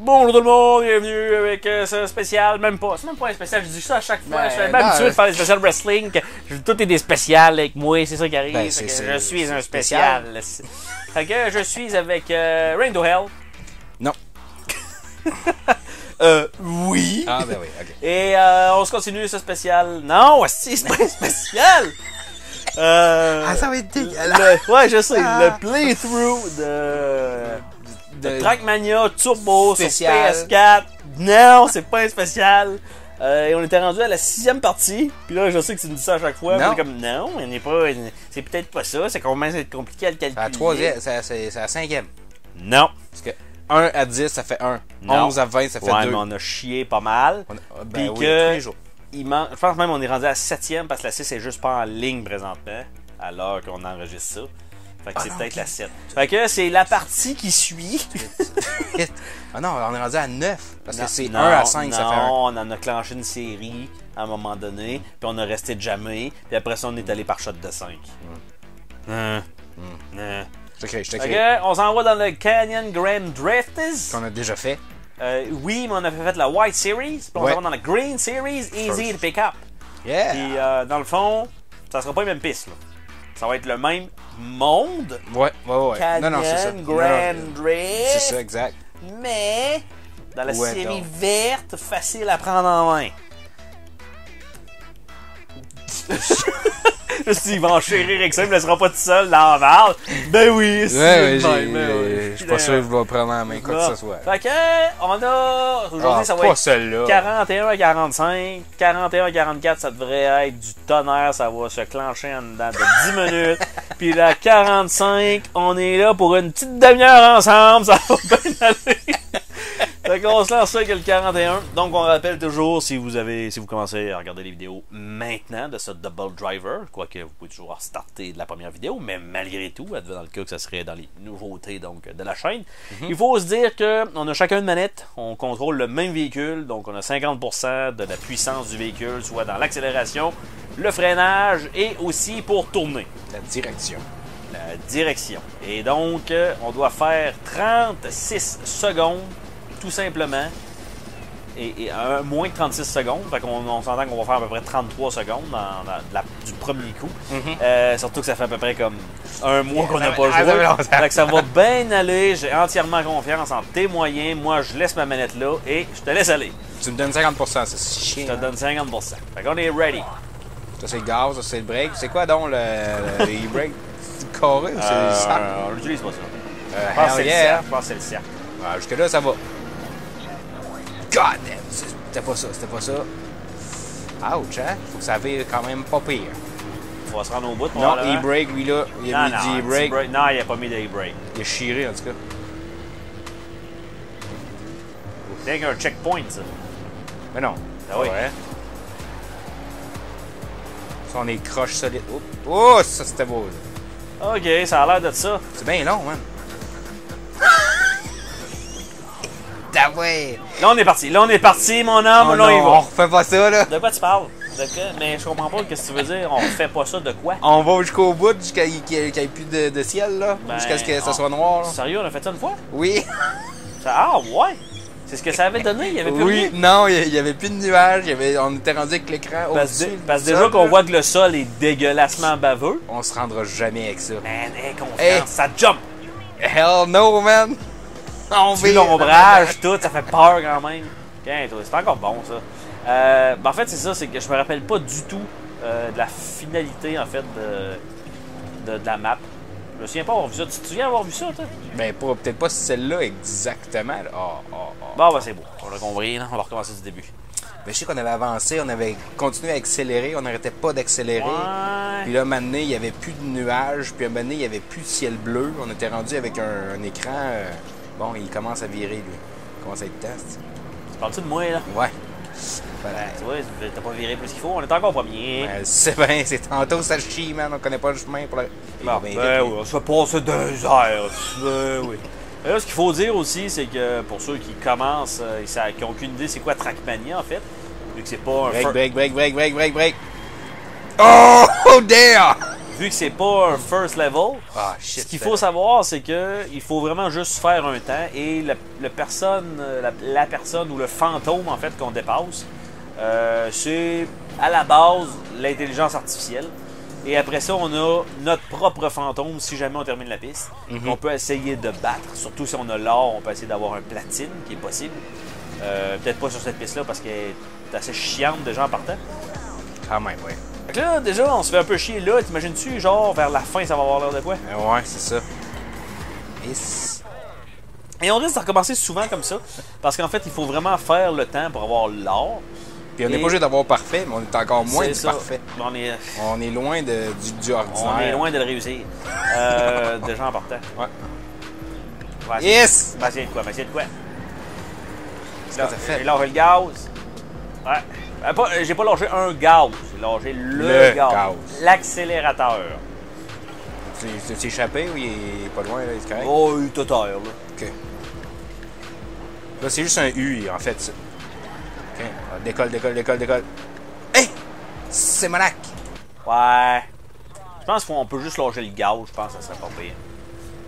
Bonjour tout le monde, bienvenue avec euh, ce spécial, même pas, c'est même pas un spécial, je dis ça à chaque fois, Ben, je suis même non, habitué de faire des spécials wrestling, que je- tout est des spécials avec moi, c'est ça qui arrive, Ben, fait que je suis un spécial. fait que je suis avec euh, Rain to Hell, Non. euh, oui, Ah, ben oui, ok. et euh, on se continue ce spécial, non, si c'est pas un spécial, euh, Ah, ça va être dégueulasse. ouais, je sais, Ah. le playthrough de... de Trackmania Turbo Spécial. sur PS4. Non, c'est pas un spécial. Euh, et on était rendu à la sixième partie. Puis là, je sais que tu me dis ça à chaque fois. Non. mais comme, non, on n'est pas. C'est peut-être pas ça. C'est commence à être compliqué à le calculer. C'est troisième, c'est la cinquième. Non. Parce que 1 à 10, ça fait 1. Non. 11 à 20, ça fait Ouais, 2. mais on a chié pas mal. On a- ben Puis oui, que- tous les jours. Il man- Je pense même qu'on est rendu à la septième parce que la 6 est juste pas en ligne présentement. À l'heure qu'on enregistre ça. Fait que Ah c'est peut-être la 7. Fait que c'est la partie qui suit. ah non, on est rendu à 9. Parce Non, que c'est non, 1 à 5, ça fait 1. Non, on en a clenché une série à un moment donné, puis on a resté jamais, puis après ça, on est allé par shot de 5. Hein. Hein. Je te crée, je te Fait crée. que, on s'en va dans le Canyon Grand Drift. Qu'on a déjà fait. Euh, oui, mais on a fait la White Series, puis on Ouais. s'en va dans la Green Series, Easy First. to pick up. Yeah! Puis euh, dans le fond, ça sera pas les mêmes pistes. Là. Ça va être le même monde, Ouais, ouais, ouais. Canyon non, non, c'est ça. Non, Grand non, Drift, C'est ça, exact. mais dans la Ouais, série donc. verte, facile à prendre en main. Je me suis dit, il va enchérir avec ça, il me laissera pas tout seul dans la marde. Ben oui, c'est Ouais, ben oui. je suis pas sûr je vais prendre en main quoi que ce soit. Fait que, on a. Aujourd'hui, Ah, ça va être celle-là. 41 à 45. 41 à 44, ça devrait être du tonnerre. Ça va se clencher en dedans de 10 minutes. Puis la 45, on est là pour une petite demi-heure ensemble. Ça va bien aller. Fait qu'on se lance ça avec le 41. Donc, on rappelle toujours, si vous avez, si vous commencez à regarder les vidéos maintenant de ce Double Driver, quoique vous pouvez toujours starter de la première vidéo, mais malgré tout, dans le cas que ça serait dans les nouveautés donc, de la chaîne, il faut se dire que on a chacun une manette, on contrôle le même véhicule, donc on a 50% de la puissance du véhicule, soit dans l'accélération, le freinage et aussi pour tourner La direction. la direction. Et donc, euh, on doit faire 36 secondes, tout simplement. Et, et un, moins de 36 secondes. Fait qu'on on s'entend qu'on va faire à peu près 33 secondes dans, dans la- du premier coup. Euh, surtout que ça fait à peu près comme un mois qu'on n'a pas Ah, joué. longtemps. Fait que ça va bien aller. J'ai entièrement confiance en tes moyens. Moi, je laisse ma manette là et je te laisse aller. Tu me donnes 50%, c'est si Je chiant. te hein. donne 50%. Fait qu'on est ready. Ça, c'est le gaz, ça, c'est le break. C'est quoi donc le, le e-brake? C'est carré ou c'est Euh, du sac? on n'utilise pas ça. Euh, Je pense que c'est le yeah. cercle. Le. Ah, Jusque-là, ça va. God damn, c'était pas ça, c'était pas ça. Ouch, hein? Faut que ça vire quand même pas pire. Va se rendre au bout. Non, probablement. e-brake, lui là, il a Non, mis non, du un e-brake. petit break. Non, il a pas mis de e-brake. Il a chiré en tout cas. C'est un checkpoint, ça. Mais non. Ah oui. Ouais. Ça, on est croche solide. Oh, oh, ça c'était beau. ça. Ok, ça a l'air de ça. C'est bien long, man. Ouais! Là, on est parti. Là, on est parti, mon homme. Oh là, on va. refait pas ça, là. De quoi tu parles? De quoi? Mais je comprends pas ce que tu veux dire? On fait pas ça de quoi? On va jusqu'au bout, jusqu'à qu'il n'y ait plus de, de ciel, là. Ben, jusqu'à ce que ça on- soit noir, là. Sérieux, on a fait ça une fois? Oui. Ça- Ah, ouais! C'est ce que ça avait donné? Il y avait plus Oui, rien? non, il n'y avait plus de nuages. il y avait, on était rendu avec l'écran Parce, sol, déjà qu'on voit que le sol est dégueulassement baveux. On se rendra jamais avec ça. Man, aie confiance. Hey. Ça jump! Hell no, man! On Vu vire l'ombrage, tout, ça fait peur quand même. C'est encore bon ça. Euh, ben, en fait, c'est ça, c'est que je me rappelle pas du tout euh, de la finalité en fait de, de, de la map. Je me souviens pas avoir vu ça. Tu te souviens avoir vu ça, toi? Ben, pas- peut-être pas celle-là exactement. Ah, ah, ah. Bon, ben c'est beau. On a compris, là. on va recommencer du début. Ben, je sais qu'on avait avancé, on avait continué à accélérer, on n'arrêtait pas d'accélérer. Puis là, maintenant, il n'y avait plus de nuages, puis un moment donné, il n'y avait plus de ciel bleu. On était rendu avec un, un écran. euh, bon, il commence à virer, lui. Il commence à être test. Tu parles-tu de moi, là? Ouais. Voilà. Tu vois, t'as pas viré plus qu'il faut. On est encore premier. Ben, c'est bien, c'est tantôt, ça chie, man. On connaît pas le chemin pour la. Bon, ben oui, on se fait passer deux heures. Ben oui. Là, ce qu'il faut dire aussi, c'est que pour ceux qui commencent, euh, qui n'ont aucune idée c'est quoi Trackmania en fait, vu que c'est pas un Break, break, break, break, break, break, break. Oh, damn! Vu que c'est pas un first level, Ah, shit. ce qu'il faut savoir, c'est que il faut vraiment juste faire un temps et le, le personne, euh, la, la personne ou le fantôme en fait qu'on dépasse, euh, c'est à la base l'intelligence artificielle. Et après ça, on a notre propre fantôme si jamais on termine la piste. Mhm. qu'on peut essayer de battre. Surtout si on a l'or, on peut essayer d'avoir un platine qui est possible. Euh, Peut-être pas sur cette piste-là parce qu'elle est assez chiante déjà en partant. Quand même, ouais. Fait que là, déjà, on se fait un peu chier là. T'imagines-tu, genre, vers la fin, ça va avoir l'air de quoi? Euh, Ouais, c'est ça. Et c- Et on risque de recommencer souvent comme ça. Parce qu'en fait, il faut vraiment faire le temps pour avoir l'or. Puis on n'est Et- pas obligé d'avoir parfait, mais on est encore moins C'est du ça. parfait. On est, On est loin de, du, du ordinaire. on est loin de le réussir. Euh, déjà en partant. Ouais. On Yes! on va essayer de quoi? On va essayer de quoi? Qu'est-ce que fait? J'ai lâché le gaz. Ouais. Euh, euh, J'ai pas lâché un gaz. J'ai lâché le, Le gaz. gaz. L'accélérateur. T'es échappé ou il est pas loin, là, il est correct? Oh, il est là. Ok. Là, c'est juste un U, en fait. ça. Ok. Ah, Décolle, décolle, décolle, décolle. Hey! C'est Monac! Ouais. Je pense qu'on peut juste lâcher le gaz. Je pense que ça serait pas pire.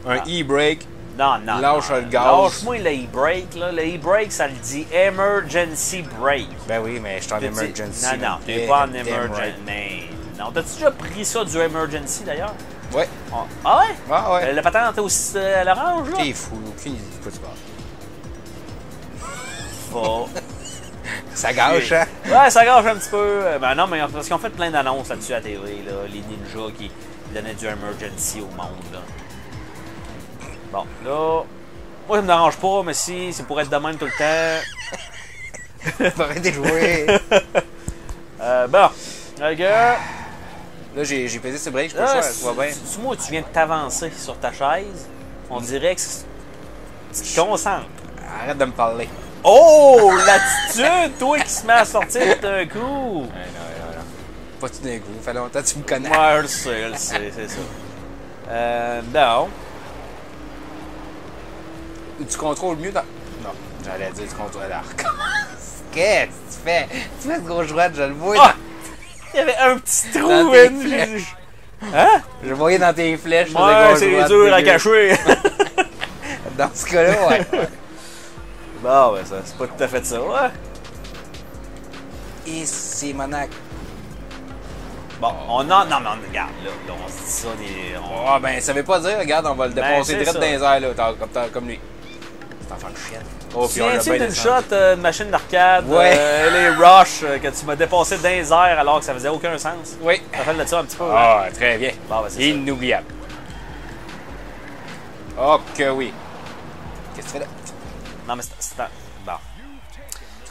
Un Ah. e-brake. Non, non. Lâche non. le gaz. Lâche-moi le e-brake, là. Le e-brake, ça le dit emergency brake. Ben oui, mais je suis en emergency. Non, non, t'es pas en emergency. Mais non, t'as-tu déjà pris ça du emergency d'ailleurs? Ouais. Ah ah ouais? Ah ouais. Euh, Le patente est aussi euh, à l'orange, là? T'es fou, aucune idée de quoi tu parles. Faut- Ça gâche, hein? Ouais, ça gâche un petit peu. Euh, Ben non, mais parce qu'ils ont fait plein d'annonces là-dessus à la TV, là. Les ninjas qui donnaient du emergency au monde, là. Bon, là. Moi, ça me dérange pas, mais si c'est pour être de même tout le temps. Faut arrêter de jouer. Euh, bon. Le gars. Là, j'ai j'ai pesé ce break, je peux le faire, tu vois bien. tu- moi, tu viens de t'avancer sur ta chaise? On dirait que c'est- tu te concentres. Arrête de me parler. Oh, l'attitude, toi qui se met à sortir d'un coup. Non, non, non. Pas tout d'un coup. Fait longtemps que tu me connais. Ouais, je le sais, je le sais, c'est ça. Euh, non. Tu contrôles mieux dans. Non, j'allais dire tu contrôles l'arc. Qu'est-ce que tu fais? Tu fais ce gros droite, je le vois. Ah! Il y avait un petit trou, Dans. Hein? Je le voyais dans tes flèches. Ouais, c'est dur à cacher. Dans ce cas-là, ouais. bon, ouais, ça, c'est pas tout à fait ça, ouais. Et c'est Monac. Bon, on a. Non, mais on regarde, là. là, on se dit ça, des. on- Ah, ben, ça veut pas dire, regarde, on va le défoncer c'est direct ça. dans les airs, là, comme, comme lui. C'est enfant de chienne. Oh, Tu on bien d'une shot euh, de machine d'arcade, Ouais. euh, les Rush, euh, que tu m'as dépassé dans les airs alors que ça faisait aucun sens? Oui. Ça fait de ça un petit peu, hein? Ah, très bien. Bon, ben, c'est ça. Inoubliable. Oh que oui. Qu'est-ce que tu fais là? Non, mais c'est. un- Bon.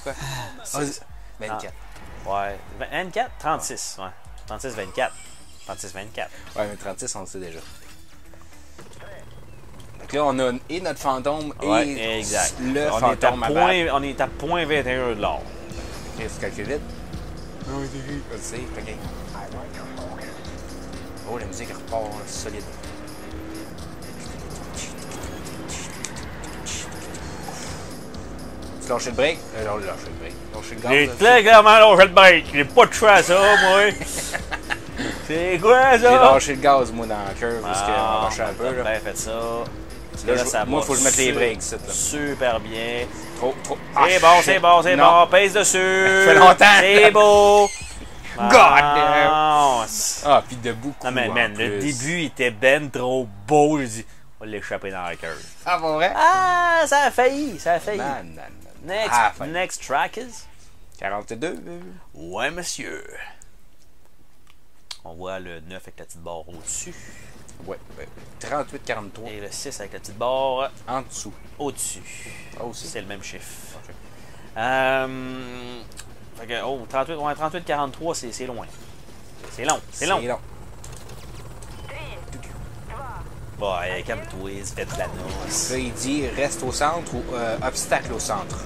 Quoi? C'est- 24. Ouais. 24? 36, ouais. 36, 24. 36, 24. Ouais, mais 36, on le sait déjà. Donc là, on a et notre fantôme et Ouais, exact. le on est, à fantôme à battre. point, on est à point 21 de l'or. Ok, tu calcules vite? Oui, le ok. Oh, la musique repart solide. Tu lâches le break? Euh, non, lâcher le break. Lâcher le gaz. J'ai là, très clairement lâché le break. J'ai pas de choix à ça, moi. C'est quoi J'ai ça? lâché le gaz, moi, dans la curve, parce qu'on Ah, marchait un peu. Là. bien fait ça. Là, Là, je- ça moi, va faut que je mette les breaks. Super bien. Trop, trop. C'est Ah, bon, shit. c'est bon, c'est bon. Pèse dessus. fait longtemps. C'est beau. God Ah, c'est- Ah, puis de beaucoup. Non, mais man, le début il était ben trop beau. J'ai dit, on va l'échapper dans la curve. Ah, pour vrai? Ah, ça a failli, ça a failli. Next, Ah, fait- next track is? 42. euh, Ouais, monsieur. On voit le 9 avec la petite barre au-dessus. Ouais, ouais. 38, 43. Et le 6 avec la petite barre En dessous. au-dessus. Ah, aussi. C'est le même chiffre. Ok. Euh, fait que, oh, 38, ouais, 38, 43, c'est c'est loin. C'est long, c'est long. Bon, hey, calme-toi, fais de la noce. Là, il dit reste au centre ou euh, obstacle au centre.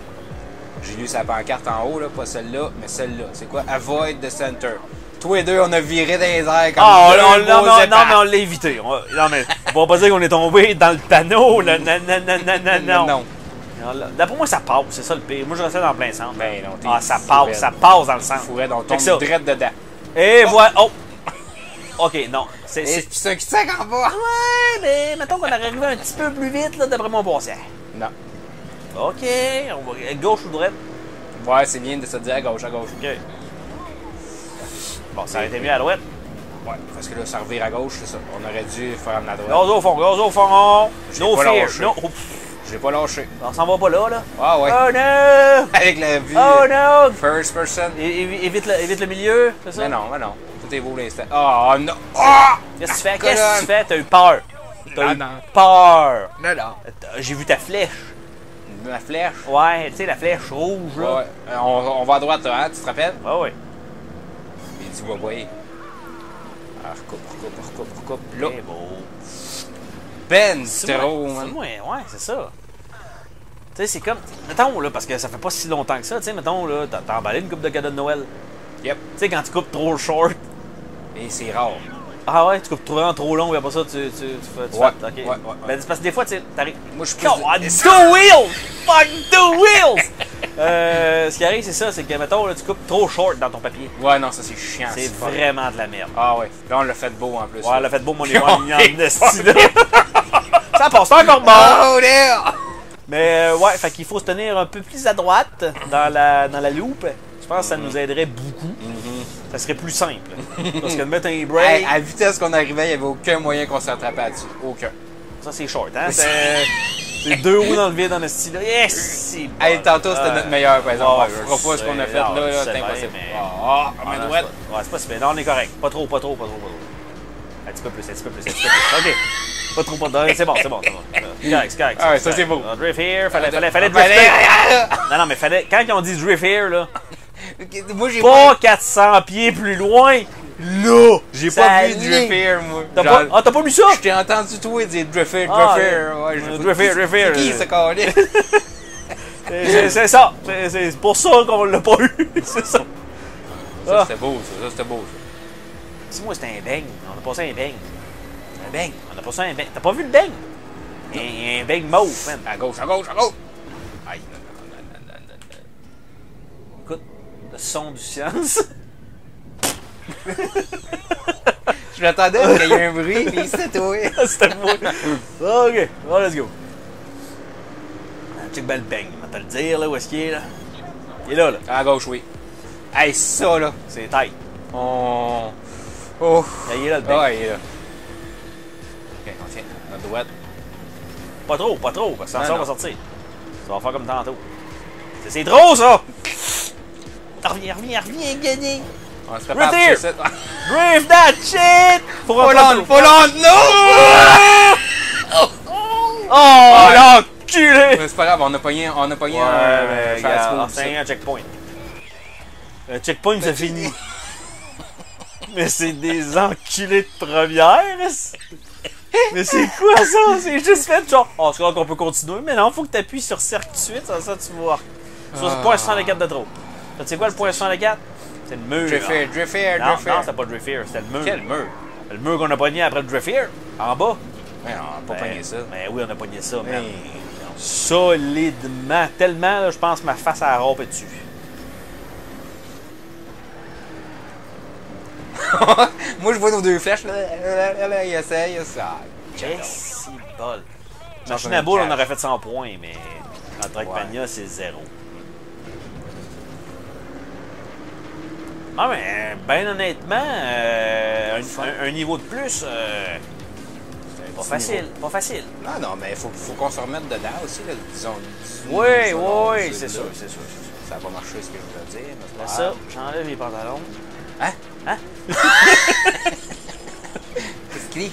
J'ai lu sa pancarte en haut, là, pas celle-là, mais celle-là. C'est quoi? Avoid the center. Tous les deux, on a viré les airs comme Ah, deux on- non, beaux non, mais on l'a évité. On- non, mais on va pas dire qu'on est tombé dans le panneau. là. Non, non, non, non, non, non. D'après moi, ça passe, c'est ça le pire. Moi, je restais dans plein centre. Ben non, ah, ça passe, ça passe dans le centre. Fourrait, on tombe ça. direct dedans. Et voilà. Oh! Ok, non. C'est, c'est un cul-de-sac en bas. Ouais, mais mettons qu'on aurait arrivé un petit peu plus vite, là, d'après mon passé. Non. OK, on va gauche ou droite? Ouais, c'est bien de se dire à gauche, à gauche. OK. Bon, ça aurait été mieux à droite. Ouais, parce que là, ça revire à gauche, c'est ça. On aurait dû faire la droite. Gaz au fond, gaz au fond. No fear. No. Oh, pas lâché. on s'en va pas là, là. Ah ouais. Oh no! Avec la vue Oh no! first person. É- Évite le, évite le milieu, c'est ça? Mais non, mais non. Tout est beau l'instant. Oh non! Ah! Qu'est-ce que tu fais? Qu'est-ce que tu fais? T'as eu peur. T'as Non, eu non. peur. Non, non. J'ai vu ta flèche. Ma flèche? Ouais, tu sais, la flèche rouge, là. Ouais. Euh, on, on va à droite, hein, tu te rappelles? Ouais, ouais. Dit, ouais, ouais. Ah, recoupe, recoupe, recoupe, recoupe. Là, C'est beau. Ben, C'est man. moi, ouais, c'est ça. Tu sais, c'est comme. Mettons, là, parce que ça fait pas si longtemps que ça, tu sais, mettons, là, t'as emballé une coupe de cadeaux de Noël. Yep. Tu sais, quand tu coupes trop short. Et c'est rare. Ah ouais, tu coupes trop vraiment trop long, et après ça, tu, tu, tu fais. Tu Ouais, fais- ok. ouais, ouais, ouais. Ben, c'est parce que des fois, tu sais, t'arrives. Moi, je suis plus. Go on two wheels! Fuck two wheels! euh, ce qui arrive, c'est ça, c'est que, mettons, là, tu coupes trop short dans ton papier. Ouais, non, ça c'est chiant. C'est pas- vraiment de la merde. Ah ouais. Là, on l'a fait beau en plus. Ouais, elle a fait beau mon éloignement on en. Ça passe encore bon! Oh! Mais euh, ouais, fait qu'il faut se tenir un peu plus à droite dans la, dans la loupe. Je pense que ça nous aiderait beaucoup. Ça serait plus simple. Parce que de mettre un break, à la vitesse qu'on arrivait, il n'y avait aucun moyen qu'on s'attrapait là-dessus. Aucun. ça c'est short, hein? C'est c'est deux roues dans le vide dans le style. Yes! Hey, tantôt, c'était Ouais. notre meilleur, par exemple. Ouais, on fera pas ce qu'on a fait là, là, c'est bien, impossible. Ah, ah, Ah, mais pas- Ouais, c'est pas super. Non, on est correct. Pas trop, pas trop, pas trop, pas trop. Un petit peu plus, un petit peu plus, un petit peu plus. OK. Pas trop, pas trop. C'est bon, c'est bon, c'est bon. Euh, C'est correct, c'est correct. Ah ça, c'est beau. Euh, Drift here, fallait, fallait, fallait Fallait- drifter. Non, non, mais fallait. Quand ils ont dit drift here, là, Moi, j'ai pas 400 pieds plus loin, là. J'ai pas vu. Drifter, moi. T'as pas, ah, t'as pas lu ça? Je t'ai entendu toi dire Drifter, Ah, Drifter. ouais. Ouais, j'ai Euh, Drifter, c'est- qui euh. ce carré? C'est- ça. C'est- pour ça qu'on l'a pas eu. C'est ça. Ça, Ah. c'était beau, ça. Ça, c'était beau, ça. Dis-moi, c'était un beigne. On a passé un beigne. Un bang. On a passé un beigne. T'as pas vu le beigne? Un, un beigne mauve, man. À gauche, à gauche, à gauche. Aïe, non, non, non, non, non, non. Écoute, le son du science. Je m'attendais à ce qu'il y ait un bruit, mais c'était toi. C'était moi. Ok, bon, let's go. Ah, Check le beigne. On va te le dire, là, où est-ce qu'il est, là. Il est là, là. À gauche, oui. Hey, ça, là. C'est tight. On. Oh. Il est là, le beigne. Ah, il est là. Ok, on tient. À droite. Pas trop, pas trop, parce que ça va sortir. Ça va faire comme tantôt. C'est- C'est trop, ça! Reviens, reviens, reviens, gagner! On se prépare. Drift that shit! Full on, full on, no! Oh, l'enculé! Mais c'est pas grave, on a pogné, on a pogné Ouais, un mais c'est ça. un checkpoint. Un checkpoint, c'est fini. Mais c'est des enculés de première! Mais c'est quoi ça? C'est juste fait genre, oh, c'est vrai qu'on peut continuer, mais non, faut que tu appuies sur cercle tout de suite, ça, ça tu vois. Ça, c'est Ah. point 64 de trop. Tu sais quoi le point 64? C'est le mur. Drifter, Drifter, Non, Drifter. non, c'était pas Here, c'était le mur. Quel mur? Le mur qu'on a pogné après le Here, en bas. Mais on a pas Ben, pogné ça. Ben oui, on a pogné ça, man. Hey. Solidement. Tellement, là, je pense que ma face a rompé dessus. Moi, je vois nos deux flèches, là. Là, là, là, il essaye, ça. Eh, si bol. Machine à boule, on aurait fait 100 points, mais en Trackmania, Ouais. c'est zéro. Ah, mais ben honnêtement, euh, un, un- un niveau de plus, euh, pas facile, pas facile. Non, non, mais il faut, faut qu'on se remette dedans aussi, là. Disons. Oui, disons, oui, c'est sûr, c'est sûr. Ça va marcher ce que je veux dire. mais ça, j'enlève les pantalons. Hein? Hein? Qu'est-ce qu'il dit?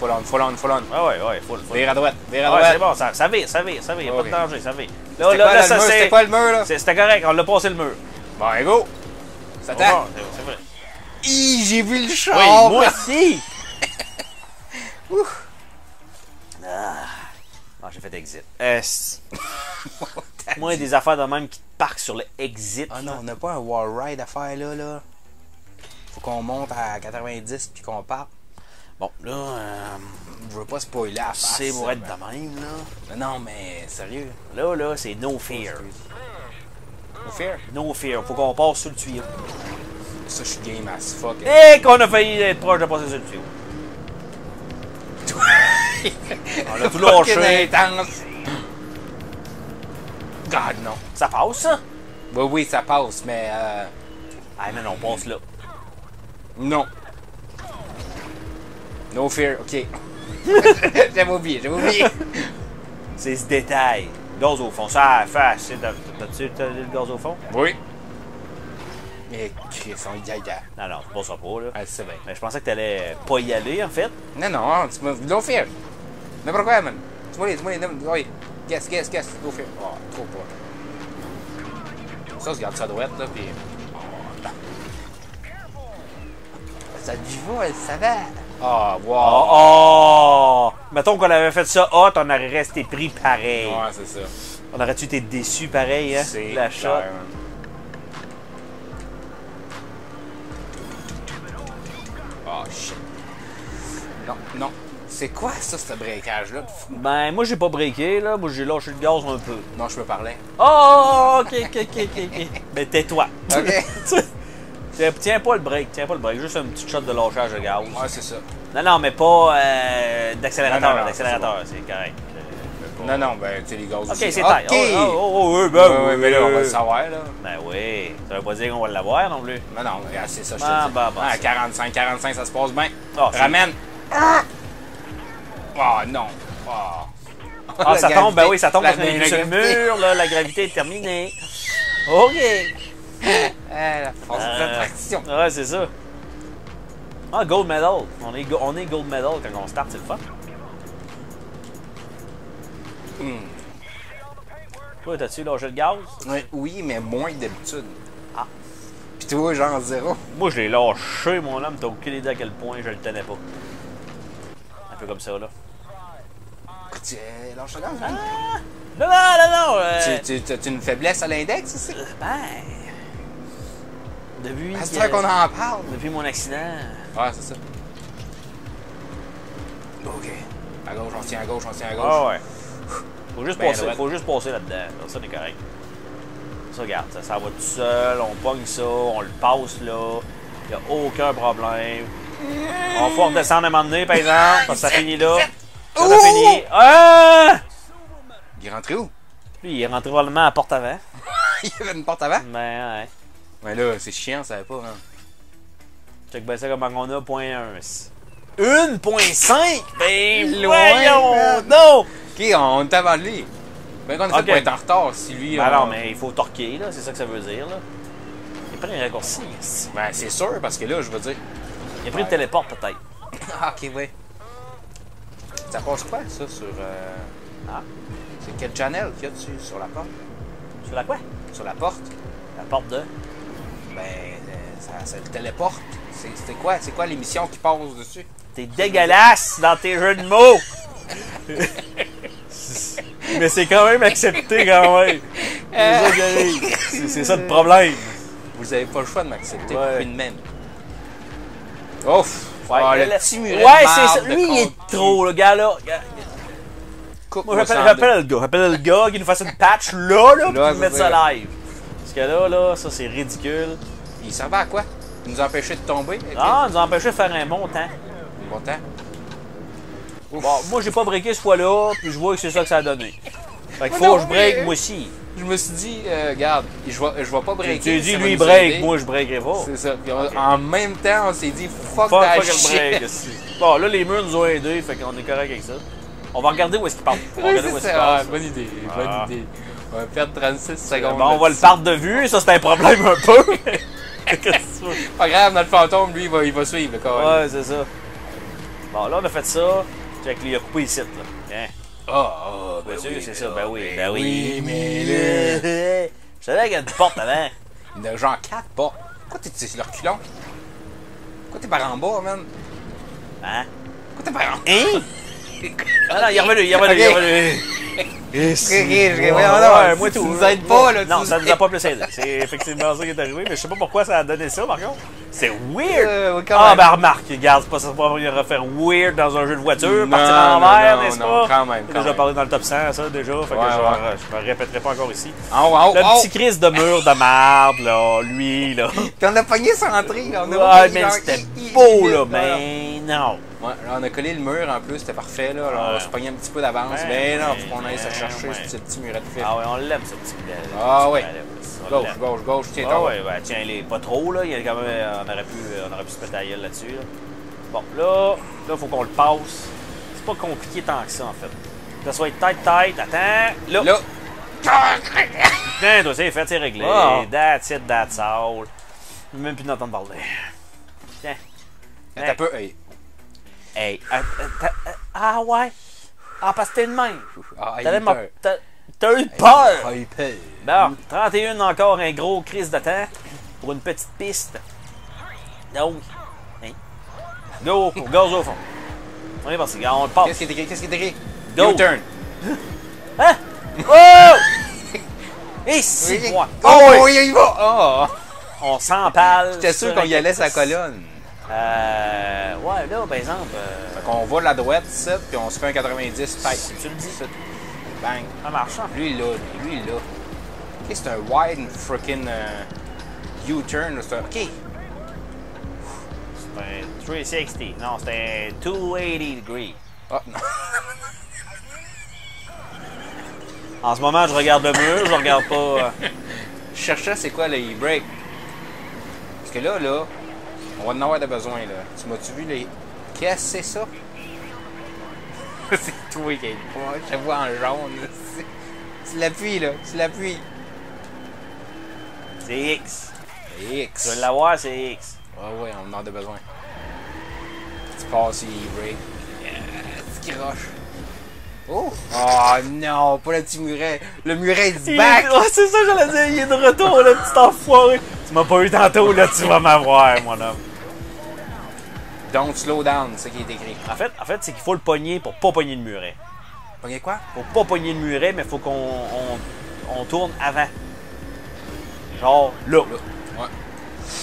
Full on, full on, full on. Ah ouais, ouais, faut le faut. Vire à droite, vire à Ouais, droite. c'est bon, ça, ça vire, ça vire, ça vire, Ok. pas de danger, ça vire. Là, là, quoi, là, ça c'est. C'était quoi le mur, là? C'était correct, on l'a passé le mur. Bon, go! Ça Bon, t'a? c'est c'est vrai. Hi, j'ai vu le char! Oui, moi aussi! ah, Ah, j'ai fait exit. Est. Moi, des affaires de même qui te parquent sur le exit. Ah non, on n'a pas un wall ride à faire là, là. Faut qu'on monte à 90 puis qu'on parte. Bon, là, euh, Je veux pas spoiler face. c'est pour être de même, là. Mais Non, mais sérieux. Là, là, c'est no fear. No fear. No fear. Faut qu'on passe sur le tuyau. ça, je suis game as fuck. Et qu'on a failli être proche de passer sur le fio. On a tout lâché. intense. God, non. Ça passe, ça? Oui, oui, ça passe, mais euh, Ah, mais non, on passe là. non. No fear, ok. j'avais oublié, j'avais oublié. C'est ce détail. Gaz au fond. Ça, faire. c'est- t'as- T'as-tu t'as le gaz au fond? Oui. Mais Chris, on y a, Non, non, c'est pas ça pas, là. Elle sait bien. Mais je pensais que t'allais pas y aller, en fait. Non, non, tu m'as. No fear. N'importe quoi, man. Tu m'as dit, tu m'as dit, oui. Guess, guess, guess. No fear. Oh, trop pas. Ça, je garde ça droite, là, pis. Ça dit va, elle savait. Ah, wow. Oh, oh! Mettons qu'on avait fait ça hot, on aurait resté pris pareil. Ouais, c'est ça. On aurait-tu été déçus pareil, hein? C'est La shot. Oh shit. Non, non. C'est quoi ça, ce breakage-là? Ben, moi, j'ai pas breaké, là. Moi, j'ai lâché le gaz un peu. Non, je me parlais. Oh, ok, ok, ok, ok. ok. Ben, tais-toi. Ok. Tiens- Tiens pas le break, tiens pas le break. Juste un petit shot de lâchage de gaz. Ouais, c'est ça. Non, non, mais pas euh, d'accélérateur. D'accélérateur, c'est correct. Non, non, ben, tu sais, les gaz Ok, c'est taille. Ok! Oh, oh, oh, oui, ben, oui, mais là, on va le savoir, là. Ben oui, ça veut pas dire qu'on va l'avoir non plus. Non, non, regarde, c'est ça, je te Ah, dis. bah, bah, Ah, c'est- 45, 45, ça se passe bien. C'est- Ramène. Ah! Oh, non. Oh. Ah, ça tombe, ben oui, ça tombe parce qu'on est sur le mur, là, la gravité est terminée. OK. Ah, la force Euh, d'attraction. Ouais, c'est ça. Ah, gold medal. On est, on est gold medal quand on start, c'est le fun. Hmm. Ouais, t'as-tu lâché le gaz? Ouais, Oui, mais moins que d'habitude. Ah. Pis toi, genre zéro. Moi, je l'ai lâché, mon homme. T'as aucune idée à quel point je le tenais pas. Un peu comme ça, là. Tu euh, lâche le gaz, hein? Non, non, non, non. euh, Tu, tu, as une faiblesse à l'index aussi? Ben... Depuis... Temps qu'on en parle. Depuis mon accident... Ouais, c'est ça. OK. À gauche, on se tient à gauche, on se tient à gauche. Ah ouais. Faut juste Ben, passer, faut juste passer là-dedans. Là, ça, c'est correct. Ça, regarde, ça, ça va tout seul. On pogne ça, on le passe là. Il n'y a aucun problème. On va pouvoir redescendre à un moment donné, par exemple, parce que ça finit là. Ça, ça Ouh! finit. Ah! Il est rentré où? Lui, il est rentré probablement à la porte avant. Il y avait une porte avant? Ben, ouais. Ouais, là, c'est chiant, ça savait pas, hein. Check bien ça comment on a, point 1. 1.5? Ben, Loin, donc! OK, on est avant lui. Ben, qu'on a fait Ok. pour être en retard, si lui... Ben on- non, mais il faut torquer, là. C'est ça que ça veut dire, là. Il a pris un raccourci. esti. Ben, c'est sûr, parce que là, je veux dire... Il a pris le téléport, peut-être. Ah, OK, ouais. Ça passe quoi, ça, sur... euh, Ah. C'est quel channel qu'il y a dessus, sur la porte? Sur la quoi? Sur la porte? La porte de? Ben, euh, ça, ça le téléporte. C'est- C'était quoi? C'est quoi l'émission qui passe dessus? T'es dégueulasse dans tes jeux de mots! Mais c'est quand même accepté quand même. C'est ça qui arrive. C'est- ça le problème. Vous avez pas le choix de m'accepter Ouais. une même. Ouf! Ouais, Ah, le le- petit muret ouais c'est ça. Lui, il est trop, le gars là. Moi, j'appelle le gars. J'appelle le gars qui nous fasse une patch là, là, Là, pour mettre ça live. Que là, là, ça c'est ridicule. Il servait à quoi? Il nous empêchait de tomber? Ah, nous empêcher de faire un bon temps. Bon temps? Ouf. Bon, moi j'ai pas breaké ce fois-là, puis je vois que c'est ça que ça a donné. Fait qu'il faut que je break mais- moi aussi. Je me suis dit, euh, regarde, je vais, je vais pas breaker. Tu va lui il break, moi je breakerai pas. C'est ça. En même temps, on s'est dit, fuck, Fuck, that shit. Bon, là, les murs nous ont aidés, fait qu'on est correct avec ça. On va regarder où est-ce qu'il part. On va Oui, regarder où c'est est-ce qu'il ça. Ah, part. bonne idée, Ah. bonne idée. On va perdre 36 secondes. Bon, on va le perdre de vue, ça c'est un problème un peu. Pas grave, notre fantôme, lui, il va, il va suivre. le corps. Ouais, c'est ça. Bon, là, on a fait ça. Check, lui, il a coupé ici, là. Hein? Ah, ah, ben Bien sûr, oui, c'est ça. là, Ben oui, ben oui. mais là... Je savais qu'il y a une porte avant. Il y a genre 4 pas. Pourquoi t'es sur le reculon? Pourquoi t'es par en bas, man? Hein? Pourquoi t'es par en bas? Hein? Ah non, il est revenu, il est revenu, il est Ok. revenu. Et Ok, ok, je- voyons donc, ouais, moi tout. nous aides pas, là, Non, ça nous a pas plus aidé. C'est effectivement ça qui est arrivé, mais je sais pas pourquoi ça a donné ça, par contre. C'est weird! Euh, ah, ben remarque, regarde, c'est pas ça pour refaire weird dans un jeu de voiture, Non, partir non, en non, n'est-ce non, pas? quand même, J'ai quand déjà parlé dans le top 100, ça, déjà, fait que je me répéterai pas encore ici. En haut, Le petit crise de mur de marde, là, lui, là. Puis on a pogné centré, là. On a Ouais, mais c'était beau, là, mais non. Ouais, là, on a collé le mur en plus, c'était parfait, là. Alors, Ouais. on se pognait un petit peu d'avance. Ouais, mais non, ouais, faut qu'on aille se ouais, chercher ouais. ce petit muret de fil. Ah ouais, on l'aime, ce petit bel. Ah ouais. Gauche, gauche, gauche, tiens, Ah toi. ouais, ben tiens, les pas trop, là. Il y a quand même, on, aurait pu, on aurait pu se mettre la gueule là-dessus, là. Bon, là, là, faut qu'on le passe. C'est pas compliqué tant que ça, en fait. Que ça soit tête, tête, attends. Là, Là, Putain, toi, c'est fait, c'est réglé. Ah. That's it, that's all. Même plus d'entendre parler. Tiens. attends un peu. Hey. Hey, ah, ah, t'as- ah ouais? Ah, parce que t'es de même. Ah, T'as il t'as- eu peur. Ah, il peur. Bon, 31 encore, un gros crise de temps pour une petite piste. Non. Hein? Go, pour gaz au fond. On est parti, on le passe. Qu'est-ce qui est écrit? Qu'est-ce qui est écrit? Go. U-turn. Hein? Oh! Et si, Oui. moi. Oh, oui, il va! Oh! On s'empale. J'étais sûr qu'on y allait sa colonne. Euh. Ouais, là, par exemple. euh, Fait qu'on va de la droite, ça, puis on se fait un 90 tête. Tu le dis. Ça. Bang. ça marche, hein? Lui, là, lui, là. Ok, c'est un wide freaking euh, U-turn. là, c'est un- Ok. C'est un 360. Non, c'est un 280 degree. Ah, non. En ce moment, je regarde le mur, je regarde pas. euh, Je cherchais c'est quoi le e-brake. Parce que là, là, on va en avoir de besoin, là. Tu m'as-tu vu les. Qu'est-ce que c'est ça? c'est toi qui es pas. Je vois en jaune. Tu l'appuies, là. Tu l'appuies. C'est X. C'est Tu X. veux l'avoir, c'est X. Ah ouais, on en a de besoin. Tu passes sur e-brake. Tu croches. Oh! Oh non, pas le petit muret. Le muret is Il- back! C'est ça, j'allais dire, il est de retour, le petit enfoiré. Tu m'as pas eu tantôt, là, tu vas m'avoir, mon homme. Don't slow down, c'est ce qui est écrit. En fait, en fait c'est qu'il faut le pogner pour pas pogner le muret. Ok, quoi? Faut pas pogner le muret, mais faut qu'on on, on tourne avant. Genre là. Là. Ouais.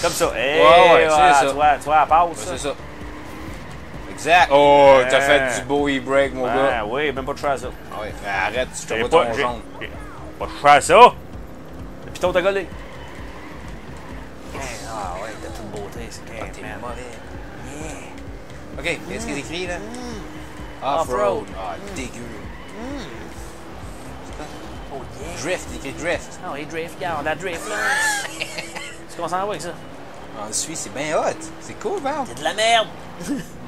Comme ça. Hey, Ouais, ouais, c'est voilà, ça. Passe. Ouais, ça. c'est ça. Exact. Oh, t'as fait du beau e-brake, mon gars. Ah oui, même pas de choix à ça. Ah mais arrête, je te vois ton jaune. pas de choix à ça. Le piton t'a collé. Ah ouais, t'as toute beauté, c'est Ah, quand t'es même. mauvais. Ok, qu'est-ce qu'il écrit là? Mm. Off-road. Ah, dégueu. Oh yeah. Drift, il écrit drift. Ah oui, drift, regarde, la drift là. tu qu'on s'en va avec ça? En Suisse, c'est bien hot. C'est cool, man. C'est de la merde.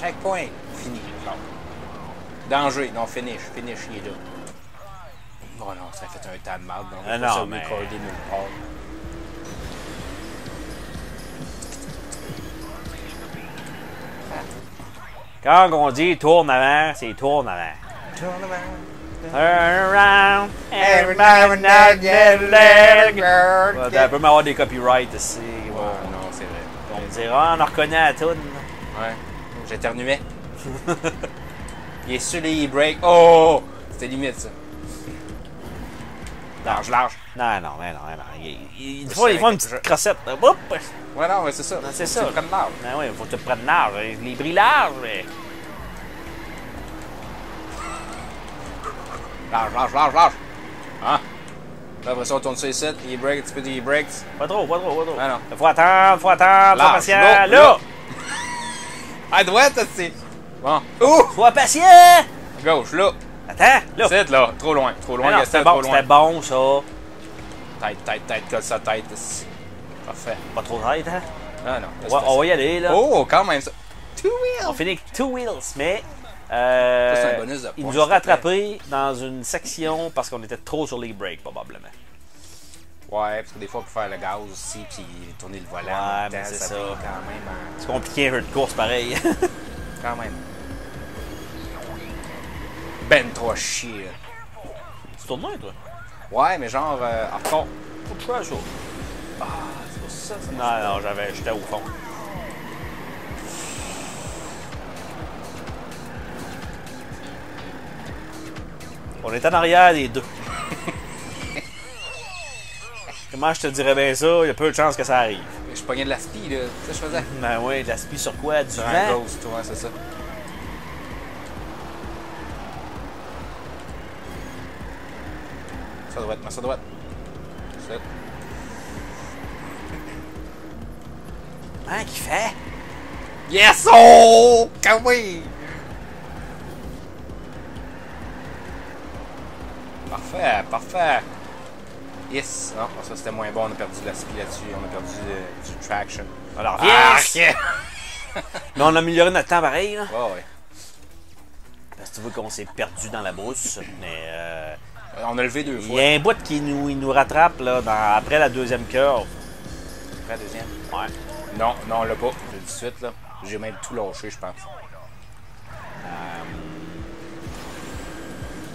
Checkpoint. Fini. Bon. Danger. Non, finish. Finish, il est là. Oh non, ça a fait un tas de marde. Donc, Ah non, se mais- nulle part. Quand on dit tourne avant, c'est tourne avant. Turn around. Turn around, everybody not get let go. T'as un peu m'avoir des copyrights ici. Ouais, non, c'est vrai. On me dira, on en reconnaît la toune. Ouais. J'éternuais. il est sur les e-brakes. Oh! C'était limite, ça. Large, large. Non, non, mais non, mais non. Il, il, il faut, il faut une petite crossette. Ouais, non, mais c'est ça. Non, c'est Faut ça. que Tu prennes large. Ben oui, il faut que tu prennes large. Les bris larges. Large, large, large, large. Hein? Là, après ça, on tourne sur les 7. E-brake, un petit peu de e-brakes. Pas trop, pas trop, pas trop. Ah non. Faut attendre, faut attendre, Large, patient. là, Là! À droite, c'est. Bon. Ouh! Sois patient! Gauche, là. Attends, là! 7, là. Trop loin. Trop loin, Gaston, c'était trop bon, loin. c'était bon, ça. Tête, tête, tête, colle sa tête. ici. Parfait. Pas trop tête, hein? Ah non. Ouais, on va y aller, là. Oh, quand même, ça. Two On wheels. finit avec two wheels, mais. euh, Ça, c'est un bonus de il nous a rattrapé dans une section parce qu'on était trop sur les breaks, probablement. Ouais, parce que des fois, pour faire le gaz aussi, puis tourner le volant, Ouais, mais c'est ça, hein, C'est compliqué un jeu de course pareil. Quand même. Ben trop chier. tu tournes loin, toi? Ouais, mais genre, euh, encore. Ça. Ah, c'est pour ça, ça. Non, non, j'avais, j'étais au fond. On est en arrière des deux. Comment je te dirais bien ça? Il y a peu de chances que ça arrive. Je pognais de la spi, là. C'est ça que je faisais. Ben oui, de la spi sur quoi? Du Sur un vent? ghost, ouais, c'est ça. Ça doit être, ça doit être. Ça. Hein, qui fait? Yes! Oh! Oui! Parfait, parfait. Yes! Non, ça c'était moins bon, on a perdu de la spi là-dessus, on a perdu euh, du traction. Alors, Ah, yes! Mais on a amélioré notre temps pareil, là. Ouais, ouais. Parce que tu vois qu'on s'est perdu dans la brousse. Mais euh, On a levé deux il fois. y a un bout qui nous, il nous rattrape là, dans- après la deuxième curve. Après la deuxième? Ouais. Non, non, on l'a pas. Je le dis tout de suite, là. J'ai même tout lâché, je pense.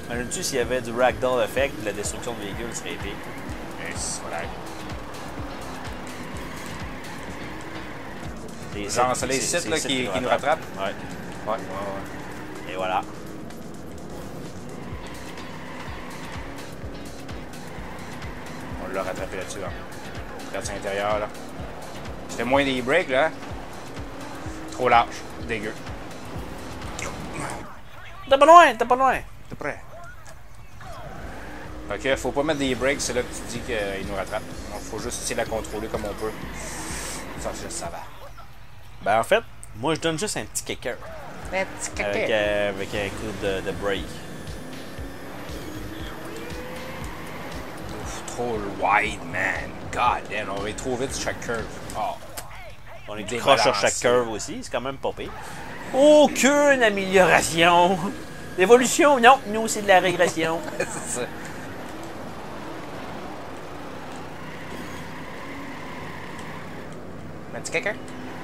Imagine-tu s'il y avait du ragdoll effect, la destruction de véhicules serait épique? Voilà. Les Genre, c'est les c'est- sites, là, c'est qui- nous rattrapent? Ouais. Ouais, ouais, ouais. Et voilà. On l'a rattrapé là-dessus, là. Place intérieur, là. C'était moins des breaks, là. Trop large. Dégueu. T'es pas loin, t'es pas loin. Ok, faut pas mettre des breaks, c'est là que tu dis qu'il nous rattrape. Donc, faut juste essayer de la contrôler comme on peut. Ça, ça, ça va. Ben en fait, moi je donne juste un petit kicker. Un petit Avec, euh, avec un coup de, de break. Ouf, trop wide, man. God damn, on va trop vite sur chaque curve. Oh. On est croche sur chaque curve aussi, c'est quand même pas pire. Aucune amélioration. L'évolution, non, nous c'est de la régression. c'est ça. Petit kicker?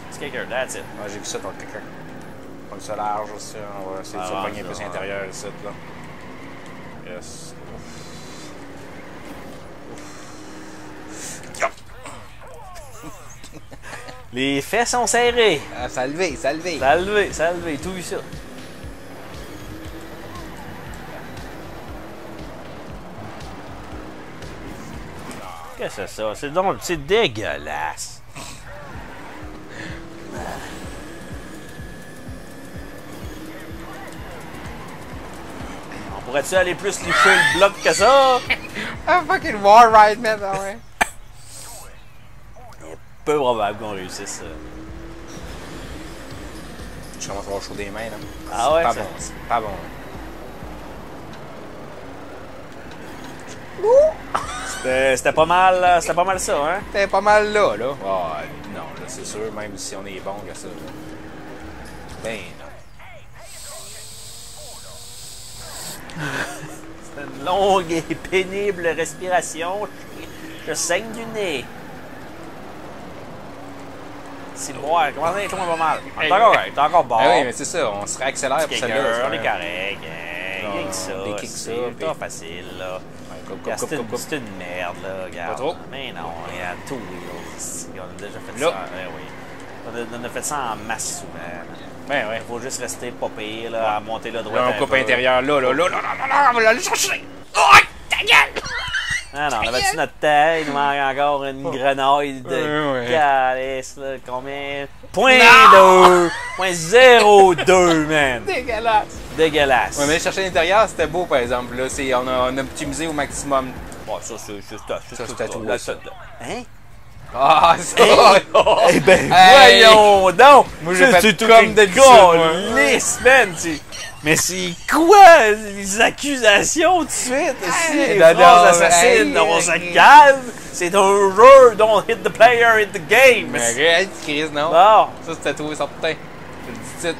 Petit kicker, that's it. Ouais, j'ai vu ça ton kicker. Pogne ça large aussi, on va essayer de Ah, se pogner ça, plus intérieur ici, là. Yes. Les fesses sont serrées. Ah, ça a levé, ça a levé. Ça a levé, ça a levé, tout vu ça. Qu'est-ce que c'est ça? C'est donc, c'est dégueulasse. On pourrait-tu aller plus licher le bloc que ça? Ah, fucking war ride, man, ah ouais. Peu probable qu'on réussisse ça. Je commence à avoir chaud des mains, là. Ah ouais, Pas bon, c'est pas bon. C'était c'était pas mal, c'était pas mal ça, hein? T'es pas mal là, là. Ah, non, là, c'est sûr, même si on est bon, que ça. là. Ben, non. C'est une longue et pénible respiration. Je, saigne du nez. C'est bon, comment ça, pas mal? On est encore, t'es encore bon. Ah oui, mais c'est ça, on se réaccélère pour celle-là. c'est on est correct. Rien que ça. des kicks c'est ça, pas puis- facile, là. Regarde, C'est une, c'est merde, là. Regarde. Pas trop. Mais non, on two wheels. On a déjà fait ça. ouais, oui. On a, on a fait ça en masse souvent. Ben ouais. Il faut juste rester pas pire, là, à monter le droit. Là, on coupe intérieur, là, là, là, là, là, là, là, on va l'aller chercher. Oh, ta gueule! Ah non, on avait-tu notre taille? Il nous manque encore une grenouille de calice, là. Combien? Point 2! Point 02, man! Dégueulasse. Dégueulasse. Ouais, mais chercher l'intérieur, c'était beau, par exemple. Là, c'est, on, a, on a optimisé au maximum. Bon, ça, c'est c'est- c'est- Ça, c'est c'était tout tout, Là, ça. Hein? Ah, ça! Eh? ben, Hey! voyons donc! Moi, j'ai Ça, fait c'est comme moi. calisse, man! c'est- Mais c'est quoi les accusations tout de suite? Hey, les non, non, assassines, on se hey. calme! C'est un jeu! Don't hit the player, hit the game! Mais arrête, Chris, non? Bon! Ça, c'était tout certain. Je le dis tout de suite.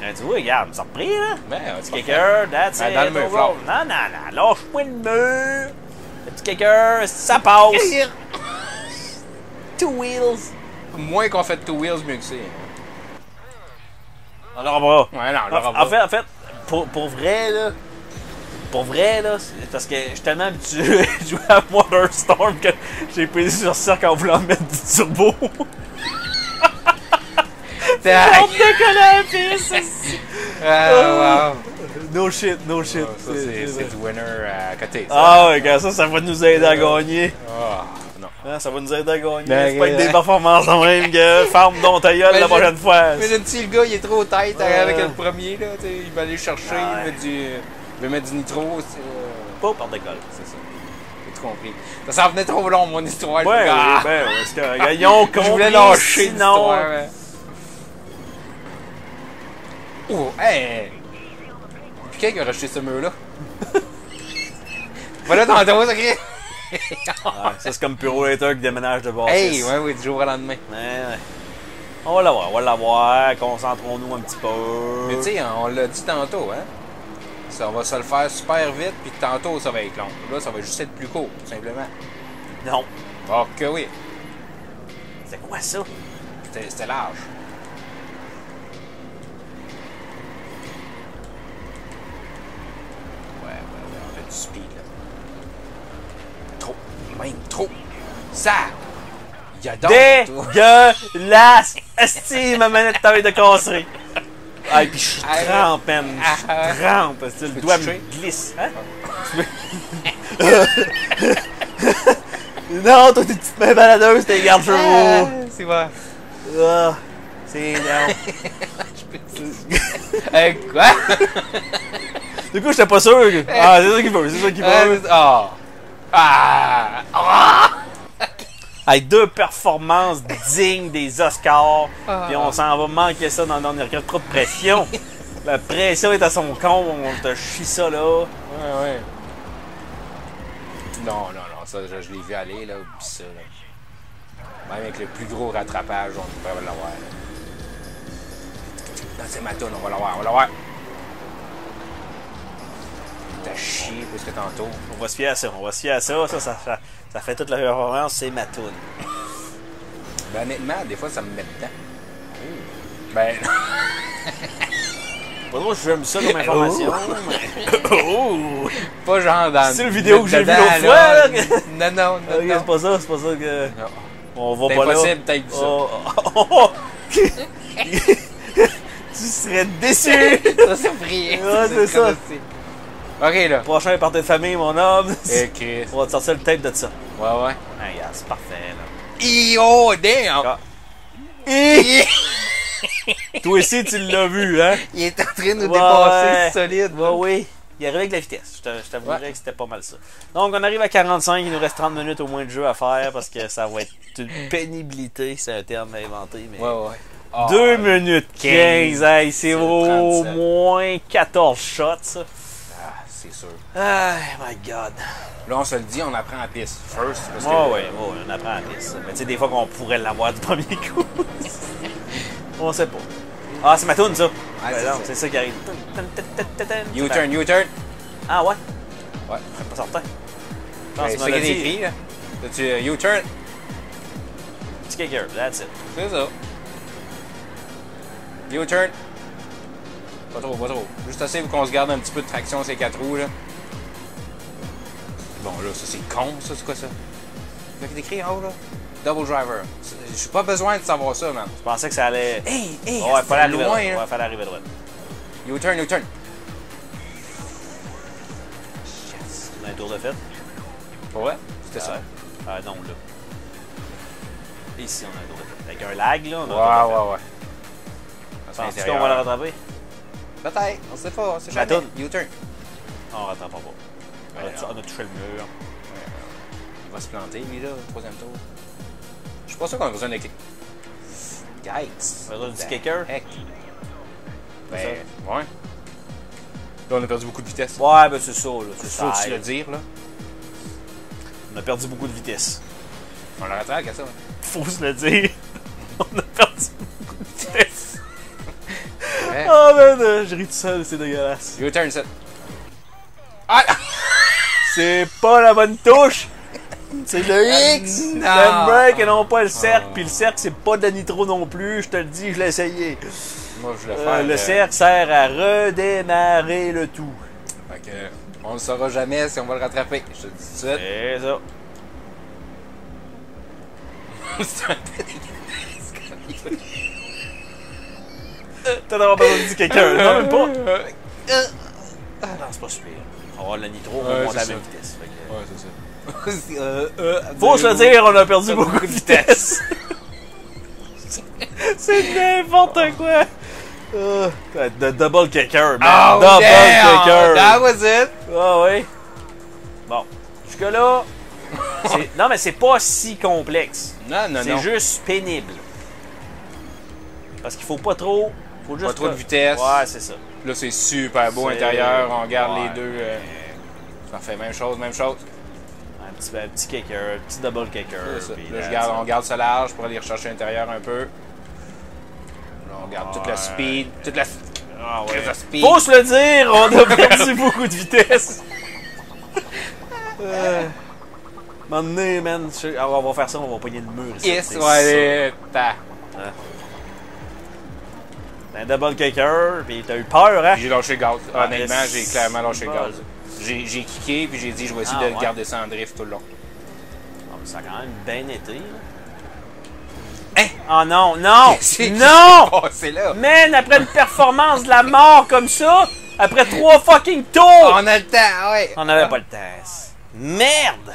Ben, tu vois, regarde, me surpris, là! Ben, c'est Petit kicker, that's Ben, it. dans le mur, Flav. roll. Non, non, non, lâche-moi le mur! Le petit kicker, ça passe! Two wheels! Moins qu'on fait two wheels, mieux que c'est. On l'aura pas. Ouais, non, on l'aura En, pas. en fait, en fait pour, pour vrai, là, pour vrai, là, c'est parce que je suis tellement habitué à jouer à Waterstorm que j'ai pris sur ça en voulant mettre du turbo. Fils! Ah, wow. No shit, no shit. Ça, c'est c'est du winner à côté. ça. Ah ouais, gars, ça, ça va nous aider à gagner. Ah. Hein, ça va nous aider à gagner. Ben, C'est pas être euh, des performances en même, gars. Farme dont ta gueule la prochaine fois. Mais le petit le gars, il est trop tête Ouais. avec le premier, là. tu sais, Il va aller chercher, il Ouais. met du, il veut mettre du nitro. euh, Pas par décolle. C'est ça. J'ai tout compris. Ça s'en venait trop long, mon histoire. Ouais, ah! ben, ouais, c'est correct. Ils ont compris. Je voulais lâcher sinon... ouais. Oh, hey! Puis qui qui a racheté ce mur-là? voilà dans ton ça ça, c'est comme Puro Hater qui déménage de bord. Hey, ouais, oui, du jour au lendemain. Ouais, ouais. On va l'avoir, on va l'avoir. Concentrons-nous un petit peu. Mais tu sais, on l'a dit tantôt, hein? Ça va se le faire super vite, puis tantôt, ça va être long. Là, ça va juste être plus court, tout simplement. Non. Oh, que oui. C'est quoi ça? C'était large. Ouais, ouais, ouais, on a du speed. Même trop. Ça! Il y a donc... Dégueulasse! Esti, ma manette t'avait de casser. Ah, et puis je suis Ah, trempe, man. Je ah, suis trempe. parce que Le doigt me glisse. Hein? non, toi, tes petites mains baladeuses, t'es garde chevaux. C'est vrai. Ah, c'est non. Euh, quoi? Du coup, j'étais pas sûr. Ah, c'est ça qu'il veut, c'est ça qu'il veut. Euh, oh. Ah! Ah! Avec deux performances dignes des Oscars, Ah. puis on s'en va manquer ça dans, il y a trop de pression. La pression est à son compte, on te chie ça là. Ouais, ouais. Non, non, non, ça, je, je l'ai vu aller, là, oublie ça, là. Même avec le plus gros rattrapage, on peut l'avoir, là. Non, c'est ma toune, on va l'avoir, on va l'avoir. T'as chié plus que tantôt. On va se fier à ça, on va se fier à ça, ça, ça, ça, ça fait toute la performance, c'est ma toune. Ben, honnêtement, des fois, ça me met dedans. Ben, Pas trop, j'aime ça comme information. mais- Oh! pas genre dans. C'est le vidéo que j'ai vu l'autre fois, Non, non, non. c'est pas ça, c'est pas ça que. Non. On va pas impossible, ça. Oh, oh, oh. tu serais déçu! Ça, c'est frié. Ouais, c'est ça. Ok, là. Prochain party de famille, mon homme. Eh, Chris. On va te sortir le tape de ça. Ouais, ouais. Ah, yeah, c'est parfait, là. Oh, damn! Ah. Toi aussi, tu l'as vu, hein? il est en train de nous Ouais, dépasser ouais. solide. Ouais, oui. Il arrive avec la vitesse. Je t'avouerais Ouais. que c'était pas mal ça. Donc, on arrive à 45. Il nous reste 30 minutes au moins de jeu à faire parce que ça va être une pénibilité. C'est un terme inventé, mais. Ouais, ouais. Ah, 2 minutes 15. Hey, c'est au 37. moins 14 shots, ça. Ah, c'est sûr. Ah, my God. Là, on se le dit, on apprend à piste. First. Parce que, Ouais, ouais, ouais, on apprend à piste. Mais tu sais, des fois qu'on pourrait l'avoir du premier coup. on sait pas. Ah, c'est ma toune, ça. Ah, Ben c'est non, ça. c'est ça qui arrive. U-turn, U-turn. Ah, ouais? Ouais. Je suis pas certain. Non, Ben, c'est ça qui est écrit, là? Là, tu euh, U-turn? Petit kicker, that's it. C'est ça. U-turn. Pas trop, pas trop. Juste assez pour qu'on se garde un petit peu de traction ces quatre roues, là. Bon, là, ça, c'est con, ça. C'est quoi, ça? Qui est écrit en haut, là? Double driver. Je suis pas besoin de savoir ça, man. Je pensais que ça allait. Hey, hey, Ouais, fallait arriver loin, droit. là. Ouais, fallait arriver droit. U-turn, U-turn. On a un tour de fête. Vrai? C'était ça. Ah, non, là. Ici, on a un tour de fête. Avec un lag, là, on a Ouais, un tour de fête. ouais, ouais. Ça, Penses-tu qu'on va le rattraper? Peut-être, on sait pas, La jamais. U-turn. Non, on rattrapera pas. On Ouais, on a touché le mur? Il va se planter, lui, là, troisième tour. Je suis pas sûr qu'on a besoin de kick. Yikes. On a besoin du kicker? Heck? Ben, ouais. Là, on a perdu beaucoup de vitesse. Ouais, ben c'est ça, là. C'est ça. se le dire, là. On a perdu beaucoup de vitesse. On le rattrape, qu'à ça. Faut se le dire. on a perdu beaucoup de vitesse. Oh, man, euh, je ris tout seul, c'est dégueulasse. U-turn, ça. Ah! C'est pas la bonne touche! C'est le X! non. Le break et non pas le cercle. Ah. Puis le cercle, c'est pas de la nitro non plus. Je te le dis, je l'ai essayé. Moi, je Euh, faire. le euh, cercle sert à redémarrer le tout. Fait que, on ne saura jamais si on va le rattraper. Je te le dis tout de suite. C'est ça. C'est un T'as d'avoir besoin de dire quelqu'un. Non, même pas. Non, c'est pas super. On va avoir le nitro, on monter à la c'est même vitesse. Ouais, c'est ça. euh, euh, Faut se le dire, on a perdu beaucoup de vitesse. c'est n'importe quoi. Euh, de double kicker, man. Oh, double damn! kicker. That was it! Ah oui. Bon, jusque-là, c'est- non, mais c'est pas si complexe. Non, non, C'est non. juste pénible. Parce qu'il faut pas trop. Faut juste Pas trop de vitesse. Ouais, c'est ça. Là, c'est super beau intérieur. On garde Ouais. les deux. Euh... Parfait, même chose, même chose. Un petit, un petit kicker, un petit double kicker. Puis Là, je garde, on garde ça large pour aller rechercher l'intérieur un peu. Là, on garde toute la speed. Toute la. Ah ouais. Faut se le dire, on a perdu beaucoup de vitesse. euh, donné, man, ah, on va faire ça, on va pogner le mur ici. Yes, ouais. Un double kicker, puis t'as eu peur, hein? J'ai lâché le gaz. Ah, Honnêtement, j'ai clairement lâché le gaz. J'ai kické, puis j'ai dit, je vais essayer Ah, de ouais. garder ça en drift tout le long. Ah, mais ça a quand même bien été, là. Hein? Oh non, non! Non! Oh, c'est là! Man, après une performance de la mort comme ça, après trois fucking tours! On a le temps, ouais! On n'avait pas le temps. Merde!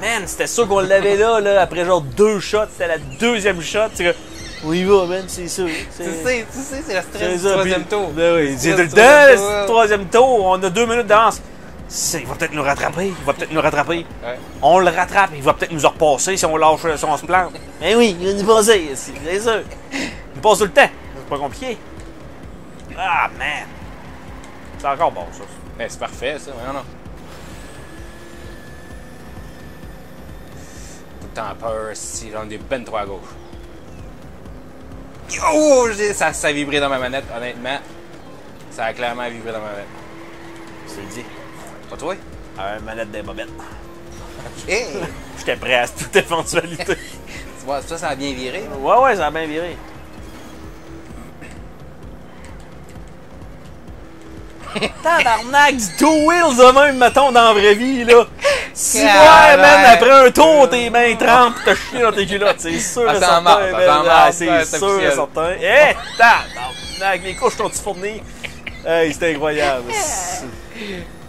Man, c'était sûr qu'on l'avait là, là, après genre deux shots. C'était la deuxième shot. On y va, man, c'est sûr. Tu sais, tu sais, c'est c'est stress du troisième puis- tour. Ben oui, c'est tout le temps, troisième tour. On a deux minutes d'avance. Il va peut-être nous rattraper. Il va peut-être nous rattraper. Ouais. On le rattrape. Il va peut-être nous repasser si on lâche, si on se plante. Ben oui, il va nous passer. C'est sûr. Il nous passe tout le temps. C'est pas compliqué. Ah, man. C'est encore bon, ça. Ben, c'est parfait, ça. Non, non. Tout le temps peur, si j'en ai ben trop à gauche. Oh! Ça, ça a vibré dans ma manette, honnêtement. Ça a clairement vibré dans ma manette. C'est dit. Pas toi? Un manette des bobettes. Ok! J'étais prêt à toute éventualité. tu vois, ça, ça a bien viré. là. ouais, ouais, ça a bien viré. Tabarnak, du two wheels de même, mettons, dans la vraie vie, là. Si ouais, Calvaire. man, après un tour, tes mains trempent, t'as chié dans tes culottes, c'est sûr Ah, et en certain. man. en Ah, c'est sûr et certain. Eh, tabarnak, les couches t'ont-tu fourni? Hey, c'était incroyable.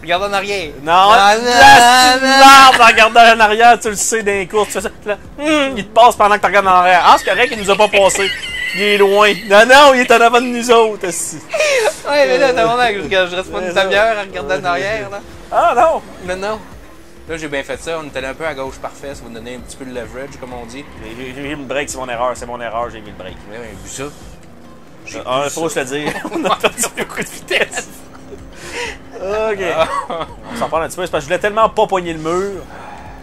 Regarde en arrière. Non, Non, la en regardant en arrière, tu le sais dans les courses, tu fais ça, là, hum, il te passe pendant que tu regardes en arrière. Ah, c'est correct, il nous a pas passé. Il est loin. Non, non, il est en avant de nous autres. Ouais, mais là, t'as vraiment je, je reste pas une demi-heure à regarder en arrière, là. Ah non! Non, non. Là, j'ai bien fait ça. On était allé un peu à gauche parfait. Ça va nous donner un petit peu de leverage, comme on dit. J'ai mis le break, c'est mon erreur, c'est mon erreur, j'ai mis le break. Ouais, mais vu ça. J'ai Ah, faut se le dire. On a perdu beaucoup de vitesse. ok. On s'en parle un petit peu, c'est parce que je voulais tellement pas poigner le mur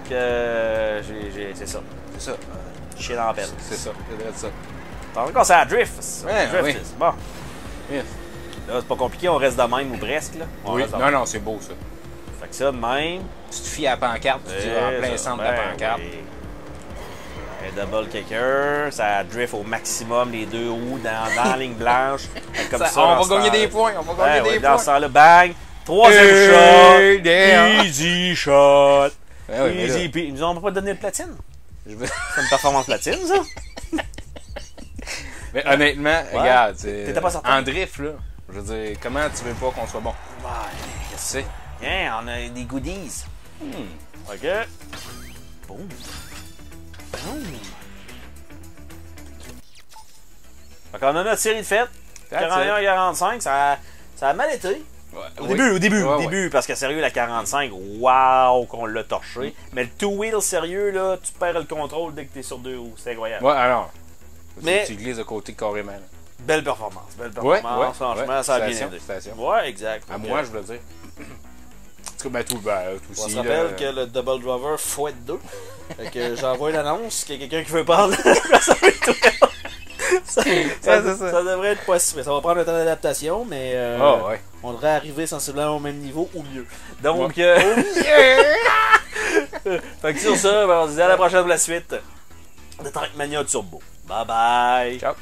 que j'ai. C'est ça. C'est ça. Chier dans la pelle. C'est ça. C'est ça. T'as encore ça à drift. Ouais, drift oui. Bon. Yes. Là, c'est pas compliqué, on reste de même ou presque. Là. On Oui. Non, non, c'est beau, ça. Que ça, de même. Tu te fies à la pancarte, tu dis en plein centre de la ben pancarte. Un double kicker, ça drift au maximum les deux roues dans, dans la ligne blanche. Comme Ça- ça, on dans va gagner des points. On va gagner ouais, des dans points. ce temps-là, bang! Troisième Hey, shot! damn. Easy shot! Ouais, ouais, mais Easy, puis ils nous ont pas donné le platine. je veux- C'est une performance platine, ça? Mais honnêtement, regarde, c'est- T'étais pas certain? en drift, là, je veux dire, comment tu veux pas qu'on soit bon? Ouais. Tu sais? Tiens, on a des goodies. Hmm. OK. Boum. Boum. Fait qu'on a notre série de fêtes. That's 41-45, ça, a- ça a mal été. Ouais, Au oui. début, au début, Ouais, au ouais. début, parce que sérieux, la 45, waouh, qu'on l'a torché. Mais le two-wheel, sérieux, là, tu perds le contrôle dès que t'es sur deux roues. C'est incroyable. Ouais, alors. Mais- Tu glisses de côté carrément. Belle performance, belle Ouais, performance. ouais, franchement, ouais. ça a bien aidé. Ouais, exact. À Donc, moi, je veux dire. En tout cas, ben, tout, ben, tout On se rappelle là. que le double driver fouette 2. fait que j'envoie une annonce qu'il y a quelqu'un qui veut parler. ça, devrait être possible. Ça va prendre un temps d'adaptation, mais euh, Ah, ouais. on devrait arriver sensiblement au même niveau ou mieux. Donc, euh, fait que sur ça, ben, on se dit à la prochaine pour la suite de Trackmania Turbo. Bye bye! Ciao.